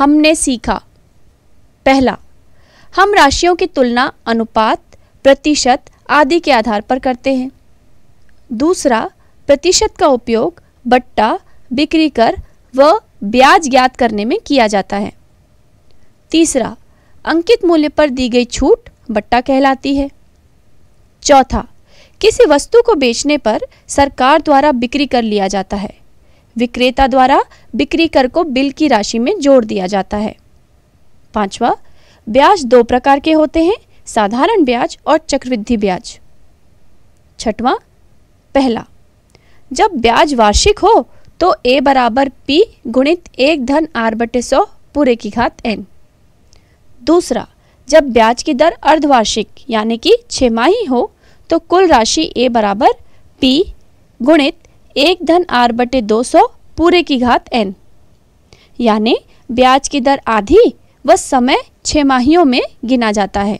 हमने सीखा। पहला, हम राशियों की तुलना अनुपात, प्रतिशत आदि के आधार पर करते हैं। दूसरा, प्रतिशत का उपयोग बट्टा, बिक्री कर व ब्याज ज्ञात करने में किया जाता है। तीसरा, अंकित मूल्य पर दी गई छूट बट्टा कहलाती है। चौथा, किसी वस्तु को बेचने पर सरकार द्वारा बिक्री कर लिया जाता है। विक्रेता द्वारा बिक्री कर को बिल की राशि में जोड़ दिया जाता है। पांचवा, ब्याज दो प्रकार के होते हैं, साधारण ब्याज और चक्रवृद्धि ब्याज। छठवां, पहला, जब ब्याज वार्षिक हो तो ए बराबर पी गुणित एक धन आर बटे सौ पूरे की घात एन। दूसरा, जब ब्याज की दर अर्धवार्षिक यानी कि छमाही हो तो कुल राशि ए बराबर पी गुणित एक धन आर बटे दो सौ, पूरे की घात एन। यानी ब्याज की दर आधी व समय छमाहियों में गिना जाता है।